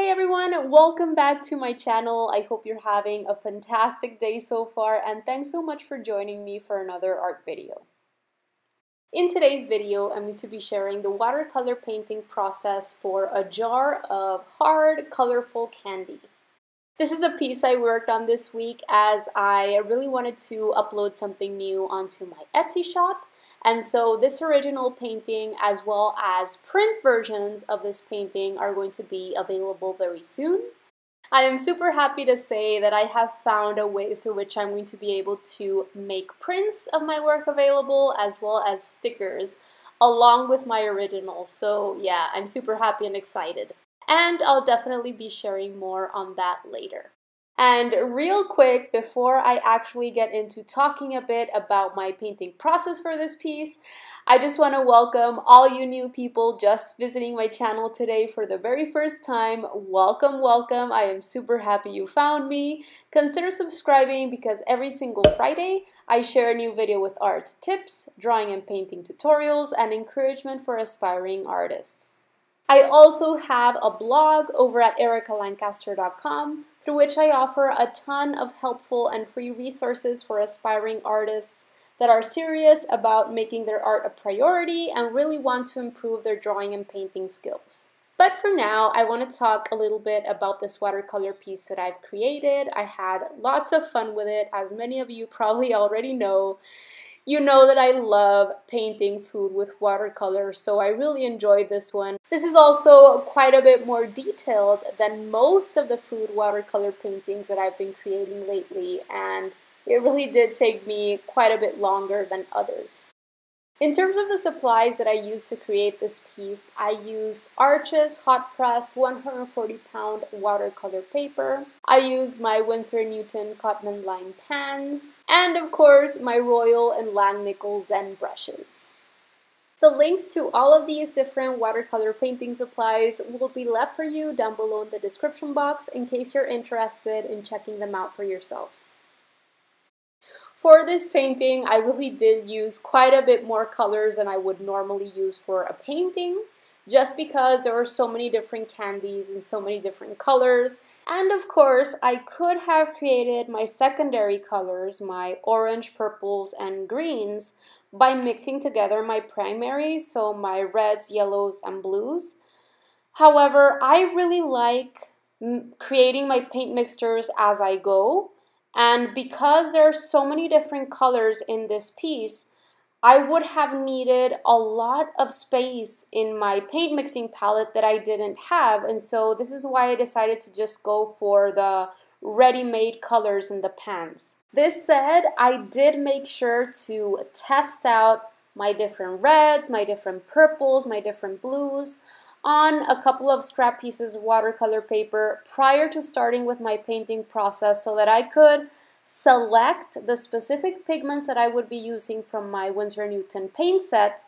Hey everyone, welcome back to my channel. I hope you're having a fantastic day so far and thanks so much for joining me for another art video. In today's video, I'm going to be sharing the watercolor painting process for a jar of hard, colorful candy. This is a piece I worked on this week as I really wanted to upload something new onto my Etsy shop. And so this original painting as well as print versions of this painting are going to be available very soon. I am super happy to say that I have found a way through which I'm going to be able to make prints of my work available as well as stickers along with my original. So yeah, I'm super happy and excited and I'll definitely be sharing more on that later. And real quick, before I actually get into talking a bit about my painting process for this piece, I just want to welcome all you new people just visiting my channel today for the very first time. Welcome, welcome. I am super happy you found me. Consider subscribing because every single Friday I share a new video with art tips, drawing and painting tutorials, and encouragement for aspiring artists. I also have a blog over at erikalancaster.com through which I offer a ton of helpful and free resources for aspiring artists that are serious about making their art a priority and really want to improve their drawing and painting skills. But for now, I want to talk a little bit about this watercolor piece that I've created. I had lots of fun with it, as many of you probably already know. You know that I love painting food with watercolor, so I really enjoyed this one. This is also quite a bit more detailed than most of the food watercolor paintings that I've been creating lately, and it really did take me quite a bit longer than others. In terms of the supplies that I used to create this piece, I used Arches Hot Press 140 pound watercolor paper. I used my Winsor Newton Cotman line pans, and of course my Royal and Langnickel Zen brushes. The links to all of these different watercolor painting supplies will be left for you down below in the description box in case you're interested in checking them out for yourself. For this painting, I really did use quite a bit more colors than I would normally use for a painting just because there were so many different candies and so many different colors. And of course, I could have created my secondary colors, my orange, purples, and greens, by mixing together my primaries, so my reds, yellows, and blues. However, I really like creating my paint mixtures as I go and because there are so many different colors in this piece, I would have needed a lot of space in my paint mixing palette that I didn't have. And so this is why I decided to just go for the ready-made colors in the pans. This said, I did make sure to test out my different reds, my different purples, my different blues on a couple of scrap pieces of watercolor paper prior to starting with my painting process so that I could select the specific pigments that I would be using from my Winsor Newton paint set.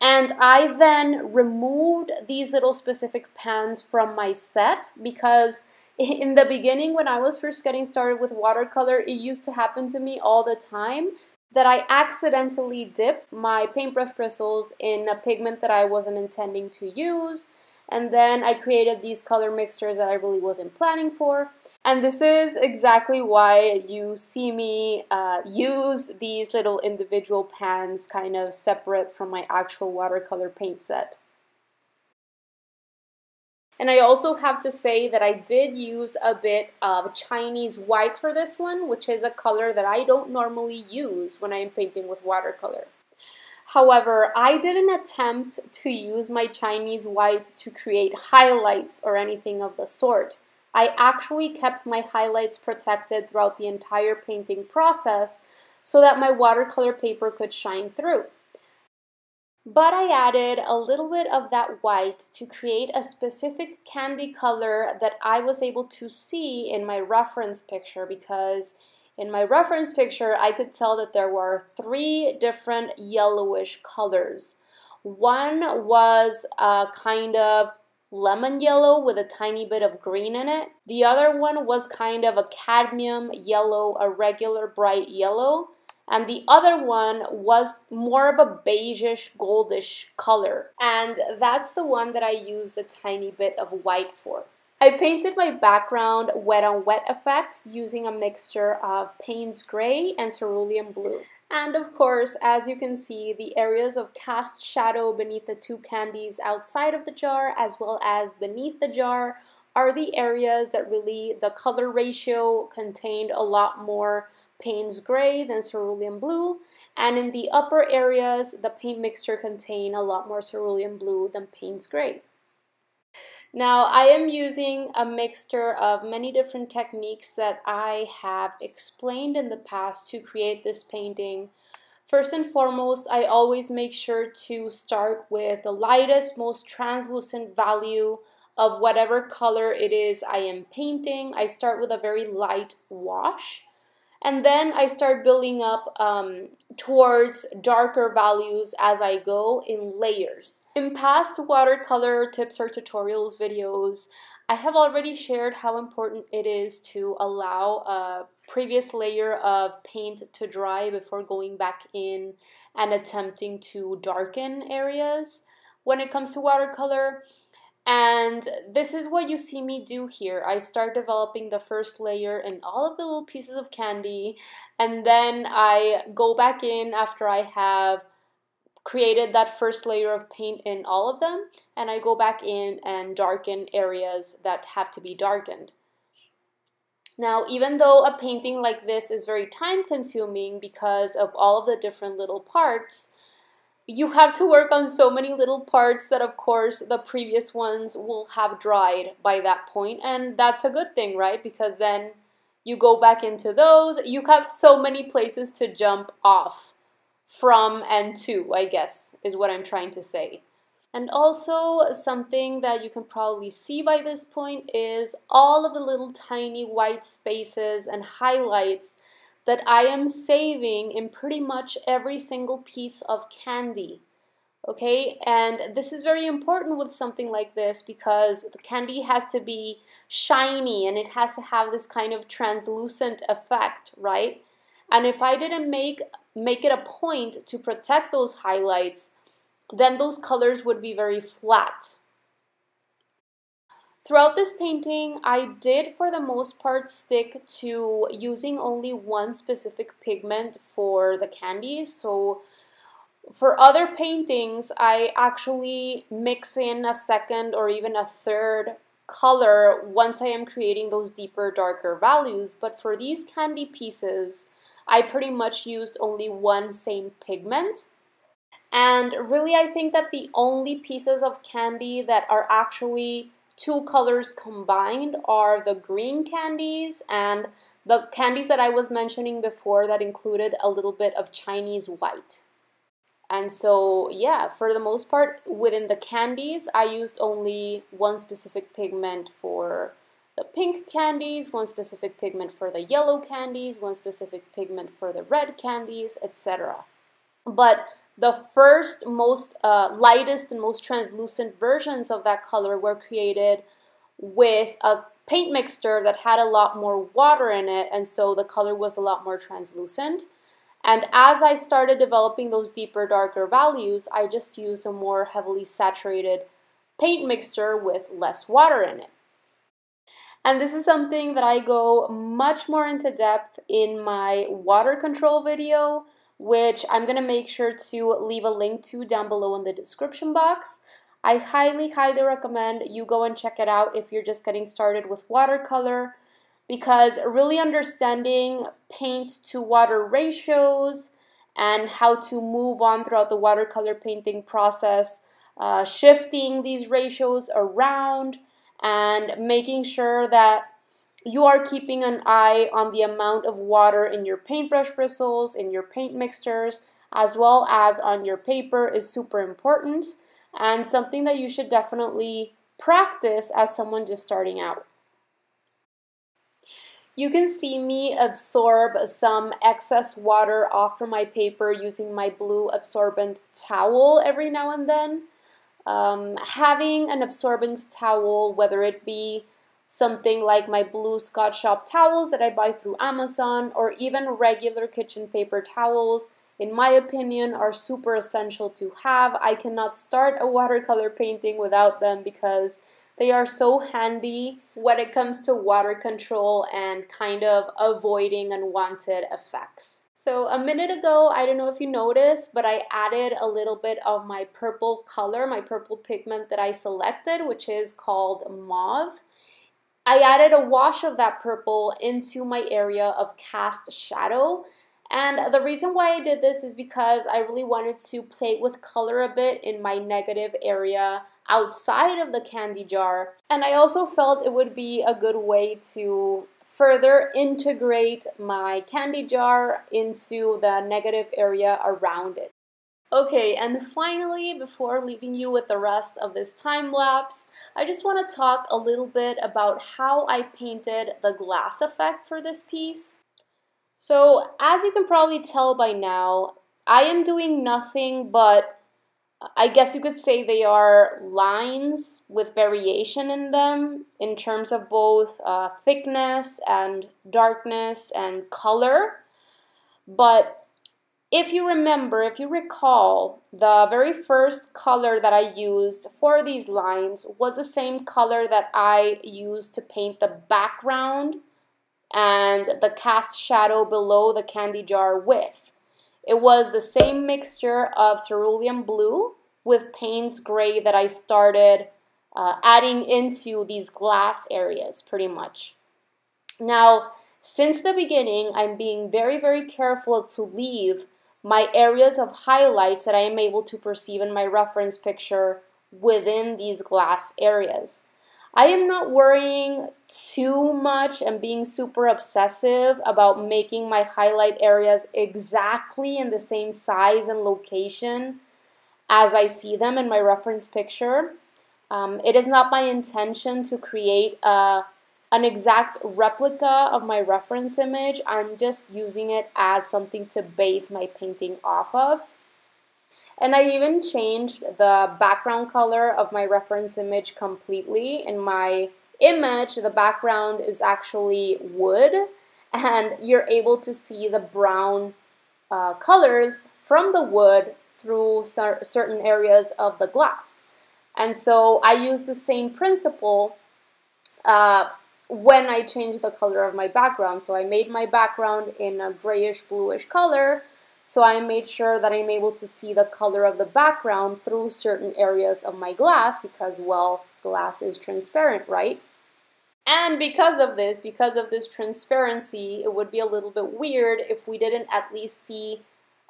And I then removed these little specific pans from my set because in the beginning when I was first getting started with watercolor, it used to happen to me all the time that I accidentally dip my paintbrush bristles in a pigment that I wasn't intending to use. And then I created these color mixtures that I really wasn't planning for. And this is exactly why you see me uh, use these little individual pans kind of separate from my actual watercolor paint set. And I also have to say that I did use a bit of Chinese white for this one, which is a color that I don't normally use when I'm painting with watercolor. However, I didn't attempt to use my Chinese white to create highlights or anything of the sort. I actually kept my highlights protected throughout the entire painting process so that my watercolor paper could shine through. But I added a little bit of that white to create a specific candy color that I was able to see in my reference picture because in my reference picture I could tell that there were three different yellowish colors. One was a kind of lemon yellow with a tiny bit of green in it. The other one was kind of a cadmium yellow, a regular bright yellow and the other one was more of a beigeish goldish color and that's the one that I used a tiny bit of white for. I painted my background wet on wet effects using a mixture of Payne's Gray and Cerulean Blue. And of course, as you can see, the areas of cast shadow beneath the two candies outside of the jar as well as beneath the jar are the areas that really the color ratio contained a lot more Payne's Gray then Cerulean Blue. And in the upper areas, the paint mixture contained a lot more Cerulean Blue than Payne's Gray. Now I am using a mixture of many different techniques that I have explained in the past to create this painting. First and foremost, I always make sure to start with the lightest, most translucent value of whatever color it is I am painting. I start with a very light wash and then I start building up um, towards darker values as I go in layers. In past watercolor tips or tutorials videos, I have already shared how important it is to allow a previous layer of paint to dry before going back in and attempting to darken areas. When it comes to watercolor, and this is what you see me do here. I start developing the first layer in all of the little pieces of candy and then I go back in after I have created that first layer of paint in all of them and I go back in and darken areas that have to be darkened. Now, even though a painting like this is very time consuming because of all of the different little parts, you have to work on so many little parts that of course the previous ones will have dried by that point and that's a good thing right? Because then you go back into those. You have so many places to jump off from and to I guess is what I'm trying to say. And also something that you can probably see by this point is all of the little tiny white spaces and highlights that I am saving in pretty much every single piece of candy. Okay, and this is very important with something like this because the candy has to be shiny and it has to have this kind of translucent effect, right? And if I didn't make make it a point to protect those highlights, then those colors would be very flat. Throughout this painting, I did for the most part stick to using only one specific pigment for the candies. So for other paintings, I actually mix in a second or even a third color once I am creating those deeper, darker values. But for these candy pieces, I pretty much used only one same pigment. And really, I think that the only pieces of candy that are actually two colors combined are the green candies and the candies that I was mentioning before that included a little bit of Chinese white. And so, yeah, for the most part, within the candies, I used only one specific pigment for the pink candies, one specific pigment for the yellow candies, one specific pigment for the red candies, etc. But the first most uh, lightest and most translucent versions of that color were created with a paint mixture that had a lot more water in it and so the color was a lot more translucent. And as I started developing those deeper darker values I just used a more heavily saturated paint mixture with less water in it. And this is something that I go much more into depth in my water control video which I'm going to make sure to leave a link to down below in the description box. I highly, highly recommend you go and check it out if you're just getting started with watercolor because really understanding paint to water ratios and how to move on throughout the watercolor painting process, uh, shifting these ratios around and making sure that you are keeping an eye on the amount of water in your paintbrush bristles, in your paint mixtures, as well as on your paper is super important and something that you should definitely practice as someone just starting out. You can see me absorb some excess water off from my paper using my blue absorbent towel every now and then. Um, having an absorbent towel, whether it be something like my blue Scott Shop towels that I buy through Amazon or even regular kitchen paper towels in my opinion are super essential to have. I cannot start a watercolor painting without them because They are so handy when it comes to water control and kind of avoiding unwanted effects. So a minute ago, I don't know if you noticed, but I added a little bit of my purple color, my purple pigment that I selected, which is called mauve. I added a wash of that purple into my area of cast shadow. And the reason why I did this is because I really wanted to play with color a bit in my negative area outside of the candy jar. And I also felt it would be a good way to further integrate my candy jar into the negative area around it. Okay, and finally, before leaving you with the rest of this time lapse, I just want to talk a little bit about how I painted the glass effect for this piece. So, as you can probably tell by now, I am doing nothing but I guess you could say they are lines with variation in them in terms of both uh, thickness and darkness and color. But if you remember, if you recall, the very first color that I used for these lines was the same color that I used to paint the background and the cast shadow below the candy jar with. It was the same mixture of cerulean blue with Payne's gray that I started uh, adding into these glass areas pretty much. Now, since the beginning, I'm being very, very careful to leave my areas of highlights that I am able to perceive in my reference picture within these glass areas. I am not worrying too much and being super obsessive about making my highlight areas exactly in the same size and location as I see them in my reference picture. Um, it is not my intention to create a, an exact replica of my reference image. I'm just using it as something to base my painting off of. And I even changed the background color of my reference image completely. In my image, the background is actually wood, and you're able to see the brown uh, colors from the wood through cer certain areas of the glass. And so I use the same principle uh, when I change the color of my background. So I made my background in a grayish bluish color so I made sure that I'm able to see the color of the background through certain areas of my glass because, well, glass is transparent, right? And because of this, because of this transparency, it would be a little bit weird if we didn't at least see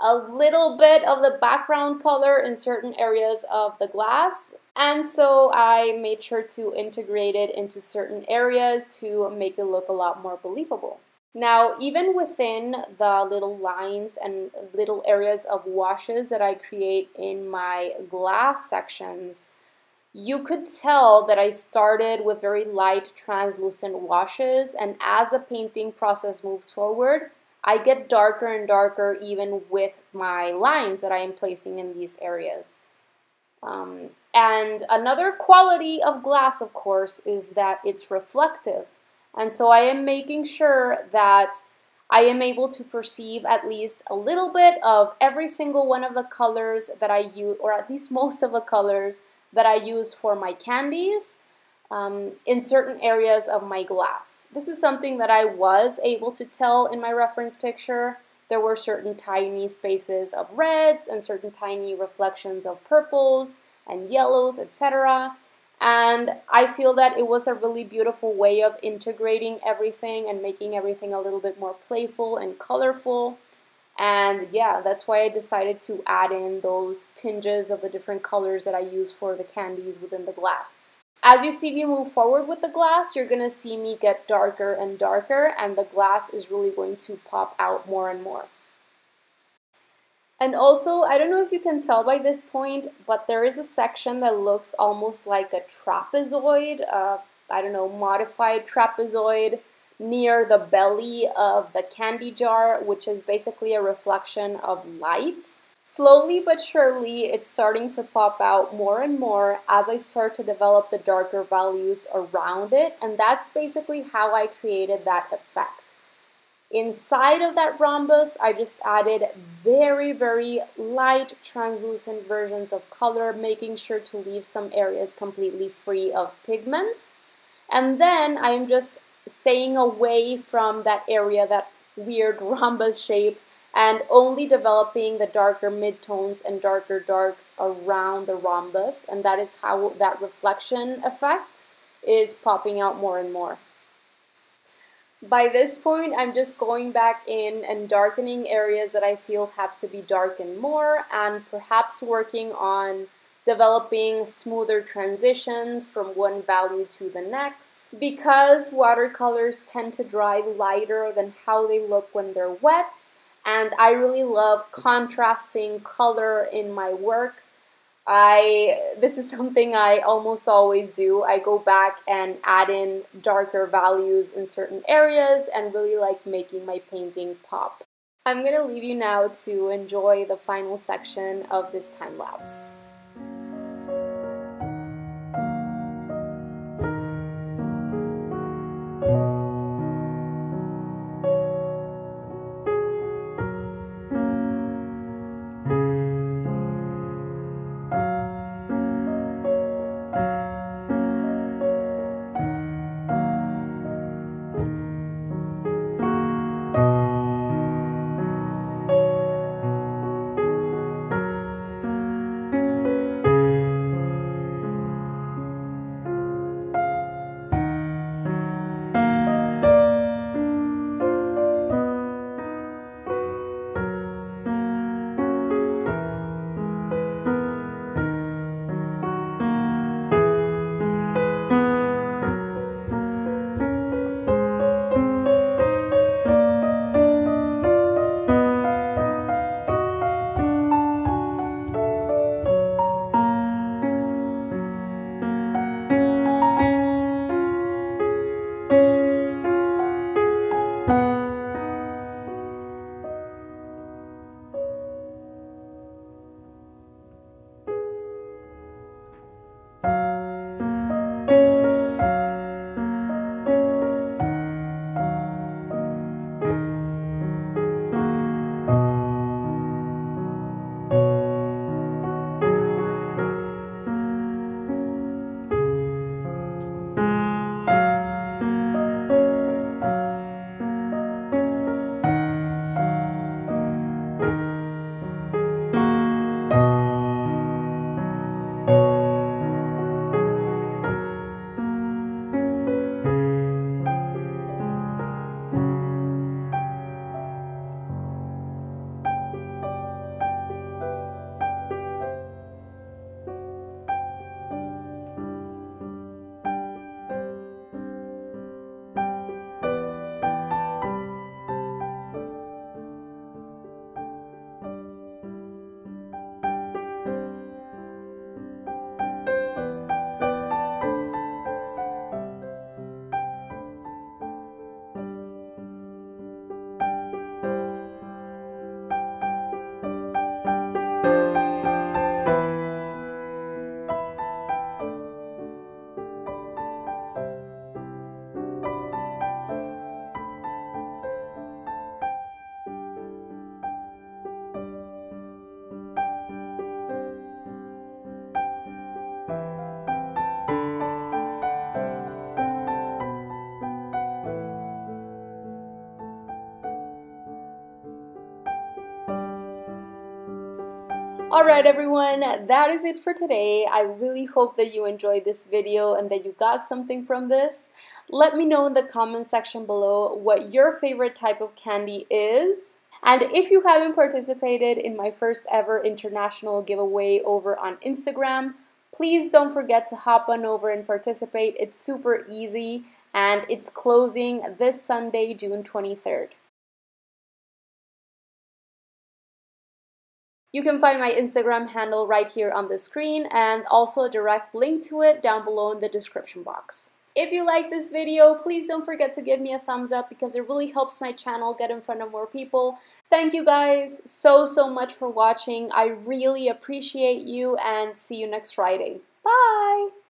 a little bit of the background color in certain areas of the glass. And so I made sure to integrate it into certain areas to make it look a lot more believable. Now, even within the little lines and little areas of washes that I create in my glass sections, you could tell that I started with very light translucent washes and as the painting process moves forward, I get darker and darker even with my lines that I am placing in these areas. Um, and another quality of glass, of course, is that it's reflective. And so I am making sure that I am able to perceive at least a little bit of every single one of the colors that I use, or at least most of the colors that I use for my candies um, in certain areas of my glass. This is something that I was able to tell in my reference picture. There were certain tiny spaces of reds and certain tiny reflections of purples and yellows, etc. And I feel that it was a really beautiful way of integrating everything and making everything a little bit more playful and colorful. And yeah, that's why I decided to add in those tinges of the different colors that I use for the candies within the glass. As you see me move forward with the glass, you're going to see me get darker and darker and the glass is really going to pop out more and more. And also, I don't know if you can tell by this point, but there is a section that looks almost like a trapezoid, uh, I don't know, modified trapezoid near the belly of the candy jar, which is basically a reflection of light. Slowly but surely, it's starting to pop out more and more as I start to develop the darker values around it, and that's basically how I created that effect. Inside of that rhombus, I just added very, very light translucent versions of color, making sure to leave some areas completely free of pigments. And then I am just staying away from that area, that weird rhombus shape, and only developing the darker midtones and darker darks around the rhombus. And that is how that reflection effect is popping out more and more. By this point, I'm just going back in and darkening areas that I feel have to be darkened more and perhaps working on developing smoother transitions from one value to the next. Because watercolors tend to dry lighter than how they look when they're wet, and I really love contrasting color in my work. I this is something I almost always do. I go back and add in darker values in certain areas and really like making my painting pop. I'm going to leave you now to enjoy the final section of this time lapse. Alright everyone, that is it for today. I really hope that you enjoyed this video and that you got something from this. Let me know in the comment section below what your favorite type of candy is. And if you haven't participated in my first ever international giveaway over on Instagram, please don't forget to hop on over and participate. It's super easy and it's closing this Sunday, June 23rd. You can find my Instagram handle right here on the screen and also a direct link to it down below in the description box. If you like this video, please don't forget to give me a thumbs up because it really helps my channel get in front of more people. Thank you guys so, so much for watching. I really appreciate you and see you next Friday. Bye!